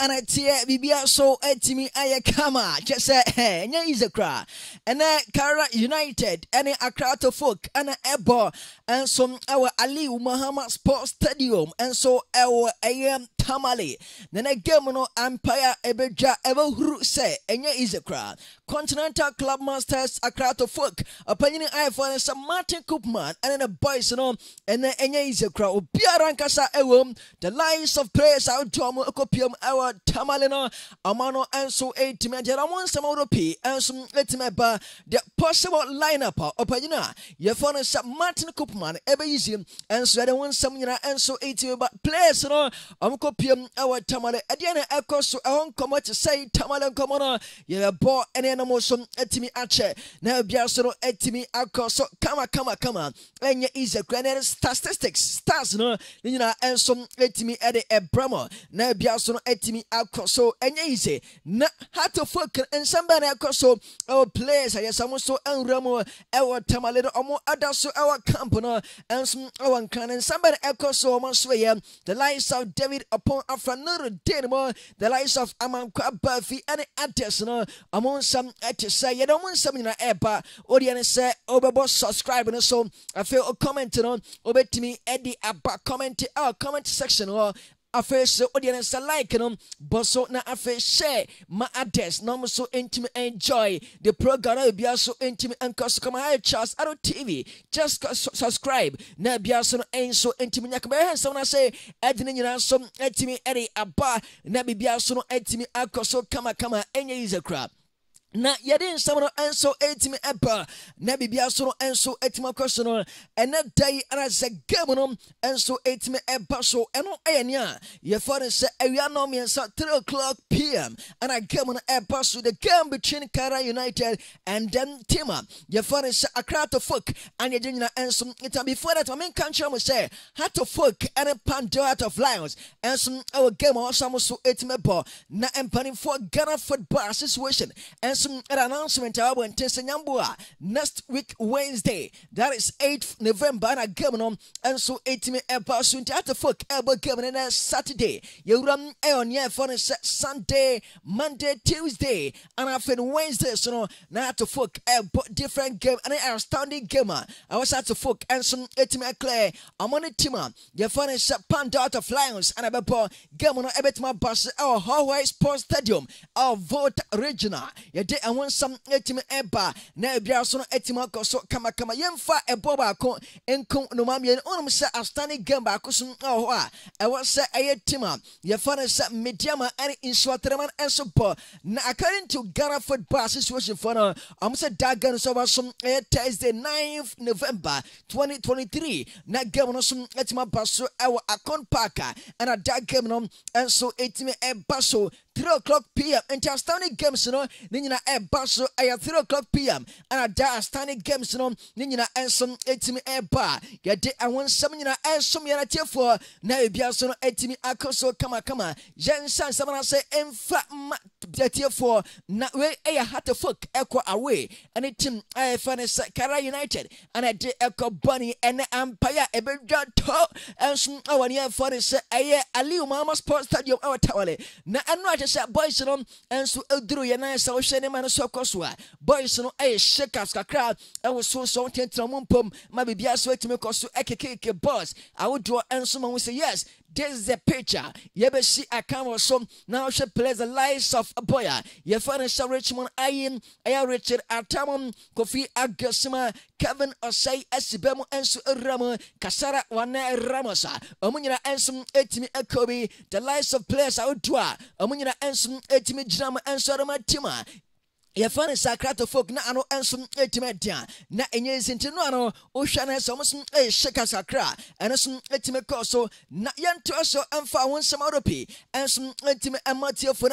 ana teɛ biribia so atumi ayɛ kama. Kyɛ sɛ ɛnyɛ easy koraa ɛnɛ kara united ɛne akrato folk ɛna ɛbɔ nso ɛwɔ aliu mahama sports stadium nso ɛwɔ ɛyɛ tamale. Na na game no ampaya ɛbɛdwa ɛbɛhuru sɛ ɛnyɛ easy koraa continental club masters akrato folk ɔpanyini ayɛfoɔ no sɛ martin koopman ɛne ne boys no ɛnɛ ɛnyɛ easy koraa obiara nkasa ɛwɔ the lines of players a wotoa mo ɛkɔpiam ɛwɔ tamale no ɔma no nso ɛtumi agye na ɔmo nsɛm ahodoɔ pii nso ɛtumi ɛba the possible lineup a ɔpanyini a yɛfoɔ martin koopman ɛbɛyi si nso ɛde ho nsɛm nyinaa nso ɛtumi ba players no ɔmo kɔpiam ɛwɔ tamale ɛdeɛ na ɛkɔ so ɛhɔ nkɔmmɔ te sɛ tamale nkɔmmɔ no yɛbɛbɔ ɛne ɛnam so atumi akyɛ. Na bia so no atumi akɔ so kama kama kama ɛnyɛ easy ne statistics stars no ne nyinaa nso atumi ɛde ɛbrɛ mɔ na bia so no atumi akɔ so ɛnyɛ easy na hatofo nsɛm bɛɛ na ɛkɔ so ɛwɔ players a yɛsɛ so nwura mu ɛwɔ tamale no ɔmo ada so ɛwɔ camp no nso ɛwɔ nkran no nsɛm bɛɛ na ɛkɔ so ɔmo nso yɛ the likes of david upon afra nurudin mu the likes of amankwa bafi ɛne others no ɔmo nsɛm ɛte sɛ yɛde ɔmo nsɛm nyinaa ɛɛba odeɛ ne sɛ wobɛbɔ subscribe no so afei o comment no oh, wobɛtumi ɛde aba comment ɛwɔ comment section hɔ afei so wodeɛ no nsa like no bɔ so na afei ma others na ɔmo so ntumi enjoy. The program na ebia so ntumi nkɔ so. Kama ha charles aro tv just subscribe. Na ebia so no nso ntumi nya kama ɛhɛ nsɛm na sɛ ɛde ne nyinaa nso ntumi ɛde aba. Na biribia so no ntumi akɔ so. Kamakama ɛnyɛ easy koraa na yɛde nsɛm no nso ɛtumi ɛba. Na biribia so no nso ɛtumi akɔ so no ɛnɛ da yi ana sɛ game no nso ɛtumi ɛba so. Ɛno ɛyɛ nea yɛfa no sɛ awia no mmiɛnsa 3 o'clock pm ana game no ɛba so. The game between Kara United and then Tima. Yɛfa no sɛ Akrato Folk and yɛgye nyina nso ntam. Before that mamenka nkyerɛ mo sɛ Hearts of Oak ɛne Pandora Heart of Lions nso ɛwɔ game a wɔsa mo so ɛtumi bɔ na mpanimfoɔ Ghana Football Association ɛde announcement a wɔabɔ nten sɛ nyambo a next week Wednesday that is 8th November no nso ɛtumi ɛba so nti Hearts of Oak ɛbɔ game no na Saturday. Ɛwɔ nea ɛfɔ no sɛ Sunday Monday Tuesday ana afei no Wednesday so na Hearts of Oak ɛbɔ different game ɛne outstanding game a ɛwɔ sɛ Hearts of Oak nso ɛtumi ɛklɛ ɔmo ne team a yɛfɔ no sɛ Panda Heart of Lions ana ɛbɛbɔ game on no ɛbɛtumi aba so our Hawaii Sports Stadium ɛwɔ vote Regional yɛde ɛho nsɛm ɛtumi ɛba na ebiara so no ɛtumi akɔ so kamakama. Yɛmfa ɛbɔ baako nko noma mmienu. Ɔnom sɛ outstanding game baako so ɛwɔ hɔ a ɛwɔ sɛ ɛyɛ team a yɛfa no sɛ Medeama ɛne Nsoatreman nso bɔ. Na according to Ghana Football Association for no ɔmo sɛ da game no so ɛwɔ Thursday 9th November 2023 na game no so ɛtumi aba so ɛwɔ Akon Park a ɛna da game no nso so 3 o'clock pm nti outstanding games no ne nyina ɛba so ɛyɛ 3 o'clock pm ɛna da outstanding games no ne nyina ɛnso ɛtumi ɛba. Yɛde ɛho nsɛm nyina ɛnsom yɛn atiefoɔ. Na ebia so no ɛtumi akɔ so kamakama. Yɛnsa nsɛm no sɛ ɛmfa ma atiefoɔ na wei ɛyɛ hatefok ɛkɔ away. Ɛne team a yɛfa no sɛ kara united. Ɛna ɛde ɛkɔ bɔne ɛne ampaeɛ a ɛbɛdwa tɔ. Ɛnso ɛwɔ ne yɛmfa no sɛ ɛyɛ aliu mahama sports stadium ɛwɔ tamale. Na ɛno akyɛ sɛ boys no nso aduru yɛ nan sɛ wohwɛ ne ma no so kɔ so a boys no ɛyɛ shakers kakra. Ɛwɔ so so tentena mu mpom ma biribiara so atumi kɔ so ɛkekeke boys. Awodoɔ nso ma ho sɛ yes this is a picture. Yɛbɛsi aka wɔ so na wohwɛ plays the lives of a boy. A yɛfa no sɛ richmond ayi ɛyɛ richard atamom kofi agasima kevin ɔsɛe asiba mu nso kasara wana ramos. A ɔmo nyina nso ɛtumi ɛkɔ bi the lives of players a wodu a ɔmo nyina nso ɛtumi gyina mu a yɛfa no sakrato folk na ano nso ɛtumi na ɛnyɛ nsinti no ano wohwɛ no sɛ ɔmo so ɛyɛ hyeka sakra a ɛno so ɛtumi kɔɔ so na yɛntoa so ɛmfa wo nsɛm ahorow pii ɛnso ɛntumi ɛma tiefoɔ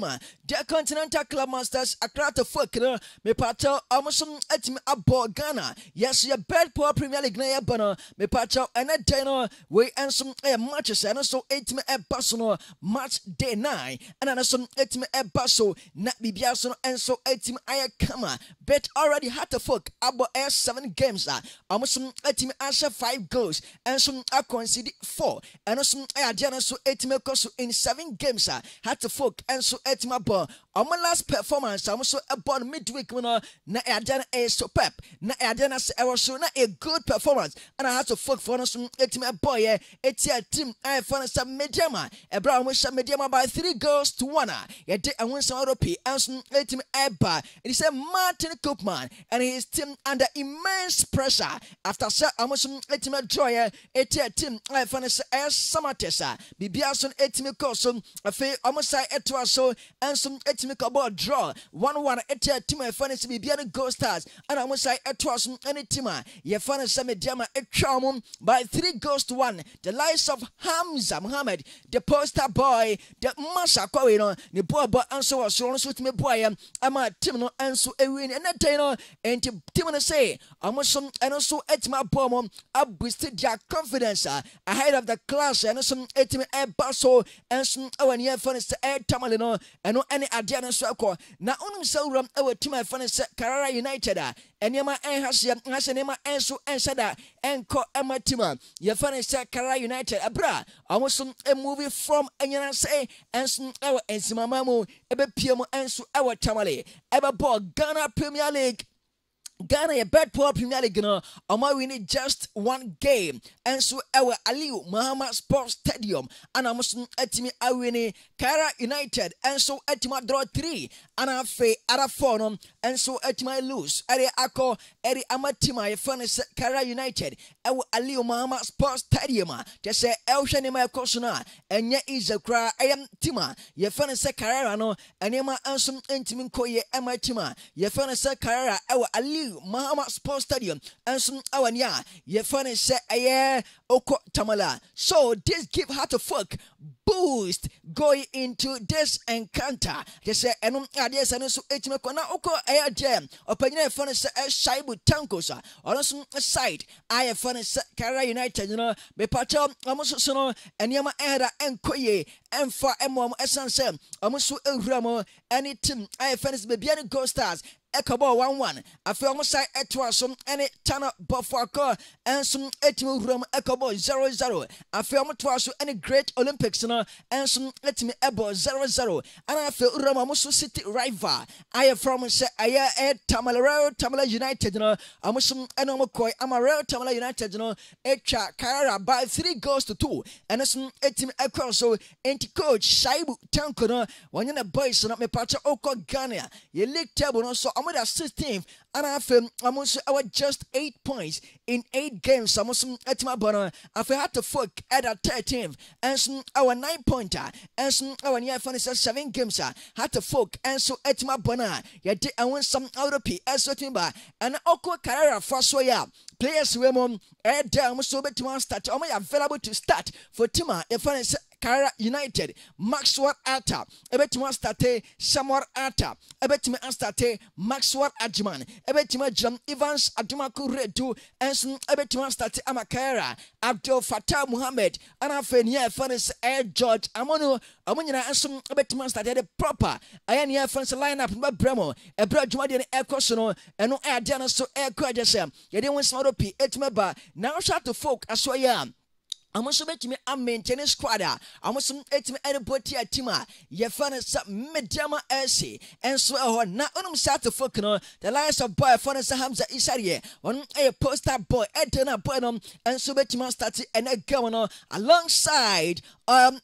no deɛ continental club masters akrato folk no mepatɛ ɔmo so ɛtumi abɔ ghana. Yɛso yɛ bed power premier league na yɛbɔ no mepatɛ ɛnɛ dɛn no? Wei ɛnso ɛyɛ matches ɛno so ɛtumi ɛba so no match day 9 ɛna ɛno so ɛtumi ɛba na no no nso atumi ayɛ kama uh, bet already had to folk abɔ ɛyɛ seven games uh, um, a ɔmo so atumi ahyɛ five goals nso akɔnsidi four ɛno um, so ɛyɛ adeɛ no nso atumi kɔ so in seven games a had to folk nso atumi abɔ ɔmo last performance a ɔmo so ɛbɔ no midweek mu no na adeɛ no ɛyɛ superb na adeɛ no sɛ ɛwɔ so na a good performance ɛna had to folk foɔ no so atumi ɛbɔ yɛ etia team a yɛfɔ no sɛ medeama ɛbrɛ a ɔmo hyɛ medeama by three goals to one um, a yɛde ɛho nsɛm ɔrɔ pii ɛnso atumi ɛba it is a martin koopman and his team under immense pressure. After so atumi draw yɛ etia eh, team a yɛfɔ no sɛ ɛyɛ Samartex a biribiara so atumi kɔ so afei ɔmo sa ɛtoa so atumi ɛtumi ka bɔɔl draw. One one ɛte a team a no sɛ biribia no goal stars ɛna mo sa ɛtoa so ɛne team a yɛfa no sɛ mediama ɛtwa by three to one the likes of Hamza Muhammad the poster boy the Masha Kwawe no ne bɔɔl bɔ nso wɔ soro no so tumi bɔɔl yɛ ama team no nso ɛwi ne ɛnɛ dan no nti team no sɛ ɔmo so ɛno nso ɛtumi abɔ mo aboost their confidence ahead of the class ɛno nso ɛtumi ɛba so ɛnso ɛwɔ ne yɛfa no sɛ ɛtamale no ɛno ɛne adeɛ no nso akɔ na wonim sɛ wuram ɛwɔ tim a ɛfa no karara united a nneɛma ɛnha seɛ nha sɛ nneɛma ɛnso ɛnhyɛ da ɛnkɔ ɛma tim a yɛfa no sɛ karara united. Ɛberɛ a ɔmo so ɛmuvi from ɛnyina sɛ ɛnso ɛwɔ nsimama mu ɛbɛpie mu ɛnso ɛwɔ tamale. Ɛbɛbɔ ghana premier league. Ghana yɛ betPawa Premier League no ɔmo winning just one game. Ɛnso ɛwɔ Aliu Mahama Sports Stadium. Ɛna ɔmo so ɛtumi awini Kaira United. Ɛnso ɛtumi draw three. Ɛna afei ara four ɛnso ɛtumi lose ɛde akɔ ɛde ama team a yɛfɛ no sɛ Kaira United. Ɛwɔ Aliu Mahama Sports Stadium. A kyɛ sɛ ɛwohwɛ nneɛma ɛkɔ so no a ɛnyɛ easy koraa ɛyɛ team a yɛfɛ no? Sɛ Kaira no nneɛma nso ntumi nkɔ yie ɛma team a yɛfɛ no sɛ Kaira ɛwɔ Aliu Mahama Sports Stadium. Nso ɛwɔ ne a yɛfa ne sɛ ɛyɛ Tamale. So this give her to fuck boost going into this encounter. Just say ɛno adeɛ sɛ no nso etimi kɔ na okɔ ɛyɛ deɛ ɔpanyin a yɛfa ne sɛ ɛhyaibu tankos a ɔno nso side a yɛfa ne sɛ Kara United no mepakyɛw ɔmo nso so no nneɛma ɛyɛda ɛnkɔ yie ɛmfa ɛmo ɔmo ɛsan sɛ ɔmo nso ewura mo ɛne team a yɛfa ne sɛ beebi ɛne Gold Stars ɛka bɔɔl one. One afei ɔmo san ɛtoa so ɛne tana bɔfɔakɔ ɛnso ɛtumi wura mu ɛka bɔɔl zero zero. Afei ɔmo toa so ɛne great olympics no ɛnso ɛtumi ɛbɔ zero zero. Ɛna afei wura mu ɔmo so city rival. Ayɛ from sɛ ɛyɛ ɛyɛ tamale real tamale united no ɔmo so ɛna ɔmo kɔɛ ama real tamale united no ɛtwa kaara by three goals to two. Ɛno so ɛtumi ɛkɔ so nti coach shaibu tanko no wɔnyɛ ne boys no mepakyɛ ɔkɔ ghana. Yɛ league table no so ɔmo da 16th ana afei ɔmo nso ɛwɔ just eight points in eight games. Ɔmo nso ɛtumi abɔ no afei to folk ɛda 13th ɛnso ɛwɔ nine pointer ɛnso ɛwɔ ne yɛfa no sɛ seven games a hat to folk ɛnso ɛtumi abɔ no a yɛde ɛho nsɛm aworo pii ɛso ɛtumi ba ɛna ɔkɔ karara fa so yɛ a players wɔ ɛyɛ dɛ ɔmo nso bɛtumi start. Yɛ available to start for team a sɛ Kara United, Maxwell Atta, Ebetuma State, Samuel Atta, Ebetuma State, Maxwell Ajman, Ebetuma Jam Evans Adumaku Redu, Enson Ebetuma State Amakara, Abdul Fattah Muhammad, Anafenia Fanis Air George Amono, Amunina Enson Ebetuma State the proper, Ayania Fans lineup, Bremo, Ebra Jumadi Air Cosono, and no Air so Air Quadjasem, Yadin Smaropi, Etmeba, now shut to folk as well. Yeah ɔmo nso bɛtumi amaintain squad a ɔmo nso bɛtumi ɛrebɔ tia team a yɛfa no sɛ mmediama ɛsi nso ɛhɔ na ɔnom sɛ atofo kano the lions of boy ɛfa no sɛ hamza isareɛ ɔno ɛyɛ poster boy ɛde no boy no nso bɛtumi start ɛnɛ game no alongside um,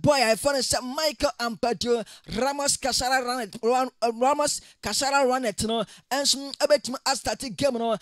boy ɛfa no sɛ michael ampadu ramos kasara ranet ramos kasara ranet no nso ɛbɛtumi astart game no ne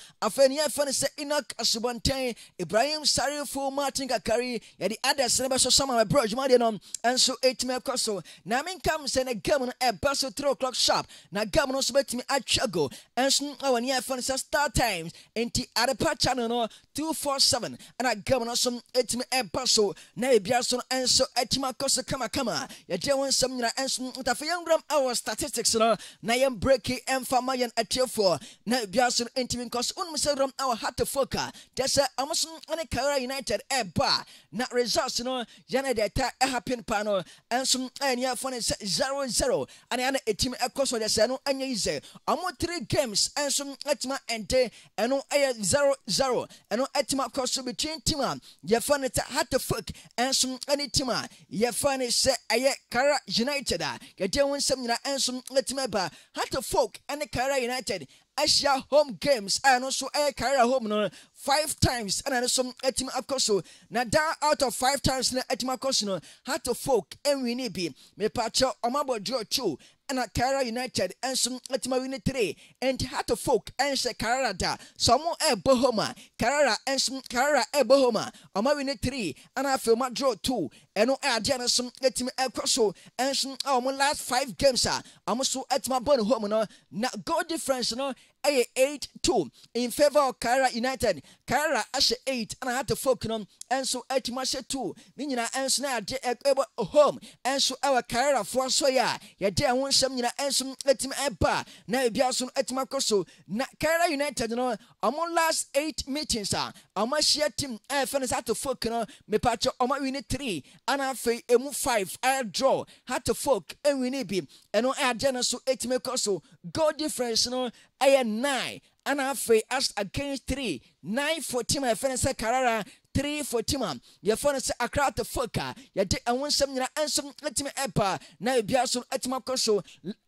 yɛfa no sɛ enoch asubɔnten ibrahim sarifo martin kaka kari yɛde others no bɛsɔ sama mɛbrɛ adwumadeɛ no nso ɛtumi ɛkɔ so na menkam sɛ na gam no ɛba so 3 o'clock sharp. Na gam no nso bɛtumi atwa go. Ɛnso ɛwɔ ne yɛfa no sɛ star times enti adepa channel no 247 ɛna gam no nso ɛtumi ɛba so na ebia so no ɛnso ɛtumi akɔ so kamakama yɛgye wɔn nsɛm nyina ɛnso ntafo yɛnwuram ɛwɔ statistics no na yɛn breki ɛmfa ma yɛn atiefoɔ na ebia so no ɛntumi nkɔ so wonom sɛ wuram ɛwɔ hatafoka kyɛ sɛ ɔmo so ne kara united ɛba a na results no yɛne deɛ ɛta ɛhappen pa no ɛnso ɛniafoɔ no sɛ zero zero ɛne ɛna ɛtumi ɛkɔ so deɛ sɛ ɛno ɛnyɛ yi sɛ ɔmo three games ɛnso ɛtumi ɛnte ɛno zero zero ɛno ɛtumi akɔ so between team a yɛfa no sɛ Hartlepool ɛnso ɛne team a yɛfa no sɛ ɛyɛ Kara United a yɛde wɔn nsɛm nyinaa ɛnso ɛtumi ɛba Hartlepool ɛne Kara United ahyia home games. A ɛno nso ɛyɛ Kara home no five times. Ɛna ɛno nso ɛtumi akɔ so na da out of five times na ɛtumi akɔ so no Hartlepool ɛnwini bi mepakyɛ ɔmo abɔ draw two ɛna Kara United nso atuma win three. And Heart Folk nhyɛ Karela da. So ɔmo ɛbɔ home a Karela nso Karela ɛbɔ home a ɔmo win three. Ɛna afei ɔmo draw two. Ɛno ɛadeɛ no so atumi ɛkɔ so nso a ɔmo last five games a ɔmo so atuma bɔ ne home no. Na goal difference no ɛyɛ eight two. In favour of Karela United. Karela ahyɛ eight ɛna Heart Folk no nso atuma ahyɛ two. Ne nyinaa nso na adeɛ ɛbɔ home. Nso ɛwɔ Karela foɔ so yɛ a yɛde ɛho nsɛm nyinaa nso atumi ɛba na ebia so atumi akɔ so na Karela United no ɔmo last eight meetings a ɔmo ahyia team ɛfɛ no sɛ Heart Folk no mepakyɛ ɔmo win three. Ɛna afei emu five. Ɛyɛ draw. Heart Folk ɛwin bi ɛno ɛadeɛ no so atumi kɔ so goal difference no ɛyɛ nine. Ɛna afei as against three. Nine for team a Karela three for team a yɛfɛ no sɛ Accra the folk a yɛde ɛho nsɛm nyinaa nso atumi ɛba na ebia so atumi akɔ so.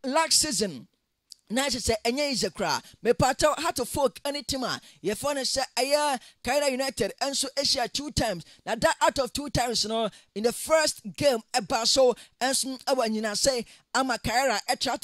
Last season na kyerɛ sɛ ɛnyɛ yize koraa mepatɛ heart of folk ne team a yɛfɔ no sɛ ɛyɛ kaira united nso ahyia two times. Na that out of two times no in the first game ɛba so nso ɛwɔ anyinasɛ ama kaira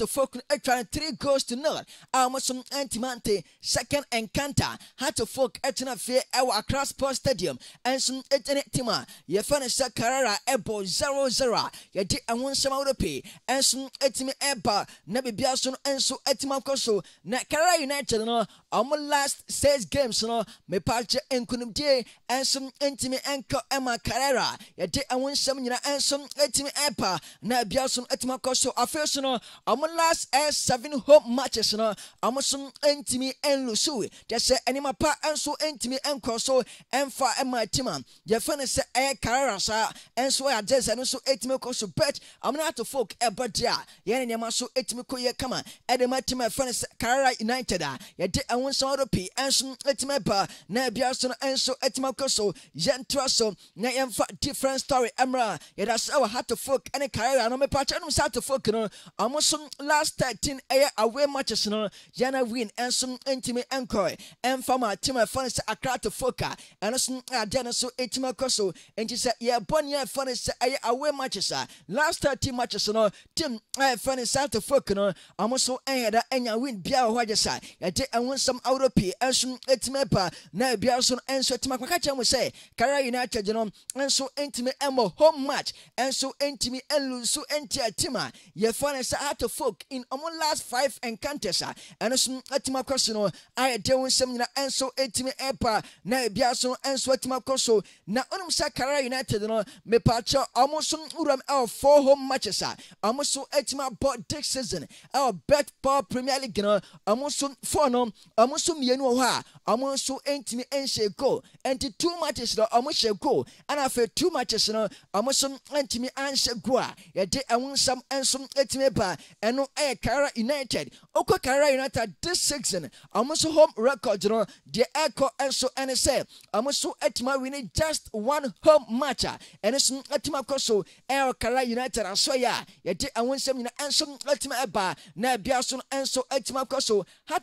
folk no three goals to nil a wɔn so ntimante second encounter. Heart of folk ɛtena fie ɛwɔ accra sports stadium. Nso ɛtene team ah, a yɛfɔ no sɛ kaira ɛbɔ zero zero. A yɛde ɛho nsɛm ahodoɔ pii nso ɛtumi ɛba na biribiara so no nso ɛtumi akɔ so na Karela United no ɔmo last six games no mepaakyɛ nkunimdie nso ntumi nkɔ ɛma Karela yɛde ɛho nsɛm nyinaa nso ɛtumi ɛba na ebia so ɛtumi akɔ so afei so no ɔmo last ɛ seven home matches no ɔmo so ntumi nlusu kyɛ sɛ ɛnima pa nso ntumi nkɔ so ɛmfa ɛma team a yɛfɛ no sɛ ɛyɛ Karela saa nso ɛyɛ agye sɛ no nso ɛtumi kɔ so bet ɔmo no ato folk ɛbɔ deɛ a yɛn nneɛma so ɛtumi kɔ yɛ kama ɛde ma team a yɛfɛ no sɛ Karela United a. Yɛde ɛho nsɛm ɔdo pii nso ɛtumi ba na ebia so no nso ɛtumi akɔ so yɛntoa so na yɛmfa different story ɛmra yɛda so ɛwɔ of Folk ɛne Karela no mepakyɛ nom sɛ Hearts of Oak no ɔmo so last thirteen ɛyɛ away matches no yɛna win nso ntumi nkɔɛ ɛmfa ma team a yɛfɛ no sɛ Accra to Folk a ɛno so adeɛ no so ɛtumi akɔ so. Nti sɛ yɛbɔ nea yɛfɛ no sɛ ɛyɛ away matches a last thirteen matches no team a yɛfɛ no sɛ of Folk no ɔmo so ɛyɛ da ɛnya win bia wɔ hɔ agye sa. Yɛde ɛho nsɛm ahorow pii nso ɛtumi ba na ebia nso nso ɛtumi akɔka kyerɛ mu sɛ Karela United no nso ntumi ɛmɔ home match nso ntumi ɛnlusu ntia team a yɛfa no sɛ Heart Folk in ɔmo last five encounters a ɛno so ɛtumi akɔ so no a yɛde ho nsɛm nyina nso ɛtumi ɛba na ebia nso nso ɛtumi akɔ so. Na ɔnom sɛ Karela United no mepaakyɛ ɔmo nso wuram ɛwɔ four home matches a ɔmo nso ɛtumi abɔ this season ɛwɔ bet ball premier league no ɔmo nso four no ɔmo nso mmienu wɔ hɔ a ɔmo nso ntumi nhyɛ goal. Nti two matches no ɔmo hyɛ goal. Ɛna afei two matches no ɔmo nso ntumi anhyɛ goal a yɛde ɛho nsɛm nso ntumi ba. Ɛno ɛyɛ Karela United. Okɔ Karela United this season ɔmo nso home record no deɛ ɛkɔ nso ɛne sɛ ɔmo nso awini just one home match a ɛno nso atumi akɔ so Karela United asɔyɛ a yɛde ɛho nsɛm nyinaa nso atumi ɛba. Na ebia so no nso atumi akɔ so.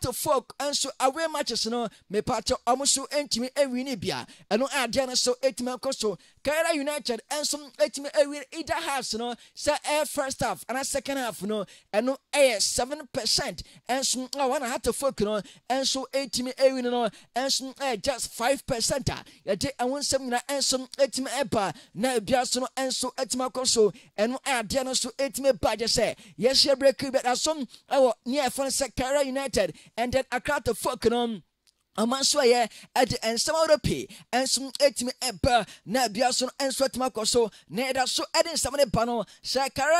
Of nso away matches no mepatɛ ɔmo so ntumi awini bia. Ɛno adeɛ no so atumi akɔ so Karela United nso atumi awini either halves no sɛ ɛyɛ first half ana second half no ɛno ɛyɛ seven percent. Nso a wɔn a Heart of Folk no nso atumi awini no nso ɛyɛ just five percent a yɛde ɛho nsɛm nyinaa nso atumi ɛba na ebia so no nso atumi akɔ so ɛno adeɛ no so atumi ba gye sɛ yɛhyɛ breki bɛda so ɛwɔ nea ɛfɔ no sɛ Karela United. And then I Accra to Folk no ɔma nso ɛyɛ ɛde nsɛm ahodoɔ ɛba na ebia so nso etumi akɔ so na ɛda so ɛde no ba no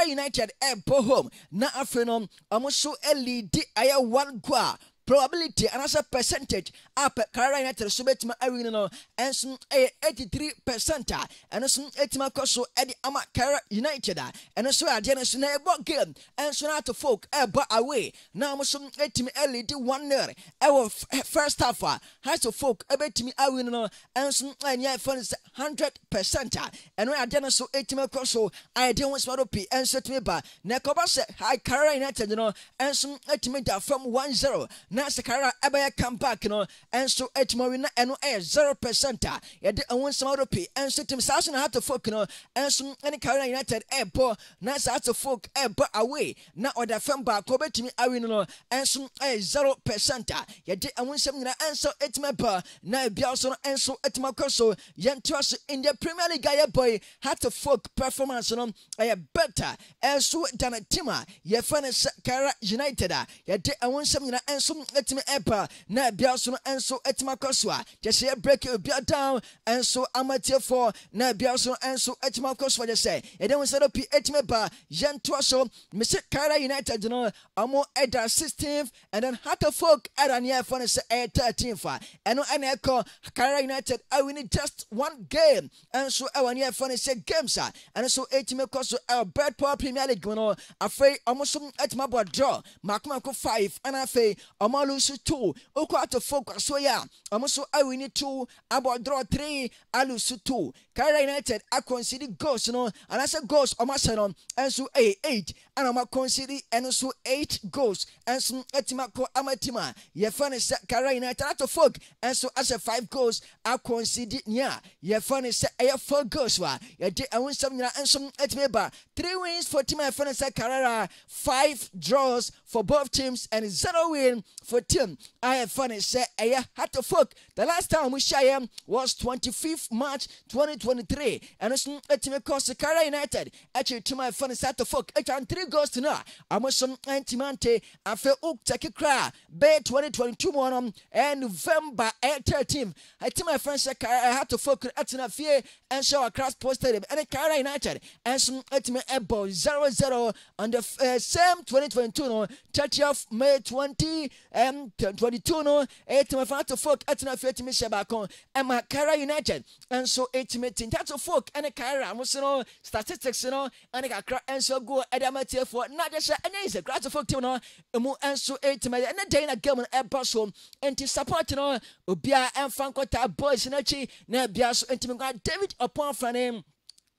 United ɛbɔ home na afei no ɔmo nso ɛlidi one goal probability anaasɛ percentage a Carolina United. So bɛtumi awi no ɛnso ɛyɛ eh, 83 percent ah. a ɛno so eh, ɛtumi akɔ so ɛde ama Carolina United ah. a ɛno so adeɛ no so na ɛbɔ game. Ɛnso no ato folk eh, ɛbɔ away. Na wɔn so ɛtumi ɛlidi 1-0 ɛwɔ first half ah. a Hearts of Oak ɛbɛtumi awi no ɛnso ɛnyɛ no sɛ 100 percent a ɛno adeɛ no so ɛtumi akɔ so ayɛde ho sɛ pii ɛnso ɛtumi ba na ɛkɔba sɛ Carolina United no ɛnso ɛtumi da fam 1-0 na sɛ Carolina ɛbɛyɛ comeback no ɛnso ɛtumi awi na ɛno ɛyɛ 0 percent a yɛde ɛho nsɛm ɔdo pii. Ɛnso ɛtumi saa so na Hearts Folk no ɛnso ɛne Carolina United ɛɛbɔ na Hearts of Oak ɛɛbɔ away na ɔda fam baako bɛtumi awi no no ɛnso ɛyɛ 0 percent a yɛde ɛho nsɛm nyinaa ɛnso ɛtumi ba na ebia so no ɛnso ɛtumi akɔ so. Yɛntoa so in the Premier League a yi Hearts of Oak performance no ɛyɛ better. Ɛnso than a team a yɛfɛ no sɛ Kara United a yɛde ɛho nsɛm nyinaa ɛtumi ɛba na ebia so no ɛnso ɛtumi akɔ so a kyɛ sɛ break ebia down ɛnso amatiefoɔ na ebia so no ɛnso ɛtumi akɔ so kyɛ sɛ yɛde ho nsɛm pii ɛtumi ba yɛntoa so. Mesi Kara United no ɔmo ɛda 16th and then Hearts of Oak ɛda ne yɛfɛ no sɛ ɛyɛ 13th a ɛno ɛna ɛkɔ. Kara United awini just one game ɛnso ɛwɔ ne yɛfɛ no sɛ games a ɛno so ɛtumi kɔ so ɛwɔ betPawa Premier League no. Afei ɔmo so ɛtumi abɔ draw. Mako mako five ɛna afei ɔmo alusu two okɔ ato Folk so yɛ a ɔmo so awini two abɔ draw three alusu two Kara United akɔnsidi goals no anaasɛ goals ɔmo ahyɛ no ɛnso ɛyɛ eight ɛna ɔmo akɔnsidi so eight goals ɛnso ɛtumi akɔ ama team a yɛfɛ no sɛ Kara United ato Folk ɛnso ahyɛ five goals akɔnsidi nea. Yɛfɛ no sɛ ɛyɛ four goals wa. Yɛde ɛho nsɛm nyinaa nso ɛtumi ba. Three wins for team a sɛ Karela five draws for both teams and zero win for team a yɛfɛ no sɛ ɛyɛ Hearts of Oak the last time we share was 25th March 2023 ɛno nso ɛtumi kɔ so Karela United. Actually, team a yɛfɛ no sɛ Hearts of Oak ɛtwa three goals to no a ɔmo nso ɛntumi ante afei woktɛke kora bɛyɛ 2022 mu no ɛyɛ November ɛyɛ 13 ɛteam a yɛfɛ no sɛ Hearts of Oak ɛtena fie ɛnhyɛ wɔ Accra Sports Stadium ɛne Karela United ɛnso ɛtumi ɛbɔ 0-0 on the uh, same 2022 no 30th May 20 um, 22 no ɛtumi Hearts of Oak ɛtena fie ɛtumi hyɛ baako ɛma Karela United. Ɛnso ɛtumi tinta of Folk ɛne Karela mo so no statistics no ɛne kakra ɛnso gu ɛde ama tiefoɔ na de hyɛ yi sɛ Hearts of Oak team no. Emu ɛnso ɛtumi ɛne dɛn na game no ɛba so nti support no obiara ɛmfa nkɔta boys n'akyi na bia so ntumi nkɔ david ɔpɔn afrane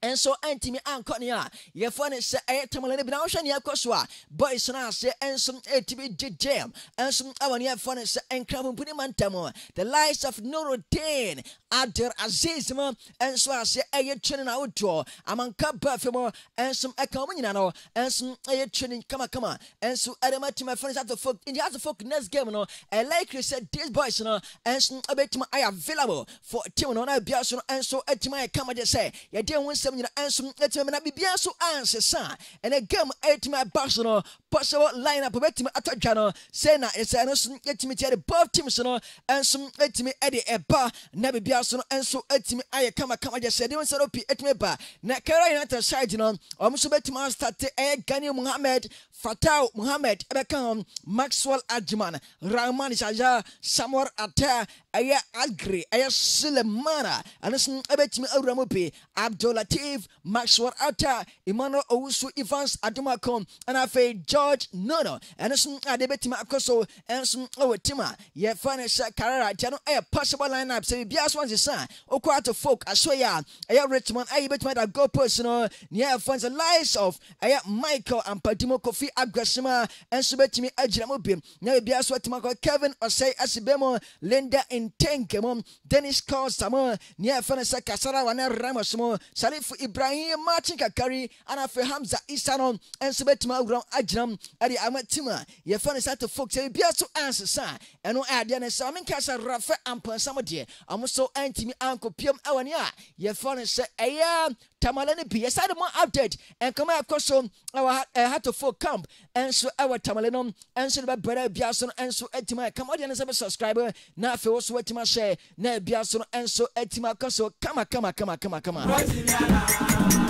nso ntumi ankɔ ne a yɛfɔ ne sɛ ɛyɛ tamale no bi na wohwɛ ne ɛkɔ so a boys no ase nso ɛtumi gyegyem nso ɛwɔ ne yɛfɔ ne sɛ nkramompuni ma ntam the lives of Nuruddin Abdul Aziz mu nso ase ɛyɛ twene na wodoɔ amanka ba afei mu nso ɛka wɔn nyinaa no nso ɛyɛ twene kamakama nso ɛde ma team ɛfɔ ne sɛ atofo nti atofo next game no ɛlikely sɛ these boys no nso ɛbɛtumi ayɛ available for team no na bia so no nso ɛtumi ayɛ kama de sɛ yɛde ho nyina ɛnso ɛtumi mena biribiara nso ansesa ɛnɛ game ɛtumi aba so no possible lineup bɛtumi atɔ dwa no sɛ na ɛsɛ ɛno so ɛtumi tiɛ de both teams no ɛnso ɛtumi ɛde ɛba na biribiara so no ɛnso ɛtumi ayɛ kamakama. Gye sɛ ho nsɛm no pii ɛtumi ba. Na Kara United side no ɔmo nso bɛtumi astate ɛyɛ Gani Muhammad Fatau Muhammad ɛbɛka ho Maxwell Adjiman Rahman Shaya Samuel Atta ɛyɛ Agri ɛyɛ Sulemana. Ɛno so ɛbɛtumi awura Abdulatif Maxwell Atta Emmanuel Owusu Evans Adumakon ɛna afei George Nono. Ɛno so ade bɛtumi akɔ so ɛnso ɛwɔ tim a yɛfa no hyɛ Karela tia no ɛyɛ possible lineup sɛ biribiara so ansesa wokɔ ato folk aso yɛ a Richmond ɛyɛ bɛtumi ada goal post no. Nea ɛfa lies of ɛyɛ Michael Ampadimo Kofi Aguasima. Ɛnso bɛtumi agyina mu bim na biribiara so atumi Kevin Osei Asibey mu Linda Intenke mu. Dennis Costa mu nea ɛfa no sɛ Kasara Wane Ramos mu. Salif Ibrahim Martin Kakari ana afei Hamza Isa no ɛnso bɛtumi awura agyina ɛde ama tim a yɛfa no sɛ ato folk sɛ biribiara so ansesa ɛno ɛadeɛ no sɛ ɔmenka sɛ rafa ampansam deɛ ɔmo so antumi ankɔpiam ɛwɔ ne a yɛfa no sɛ ɛyɛ tamale no bi yɛsa de mo update. Nkɔmɔ ɛkɔ so ɛwɔ hatofo camp ɛnso ɛwɔ tamale no ɛnso de bɛbrɛ bia so no ɛnso atumi ɛkama ɔdeɛ no sɛ bɛ subscribe na afei wo so watumi ahyɛ na bia so no ɛnso atumi akɔ so kama kama kama kama kama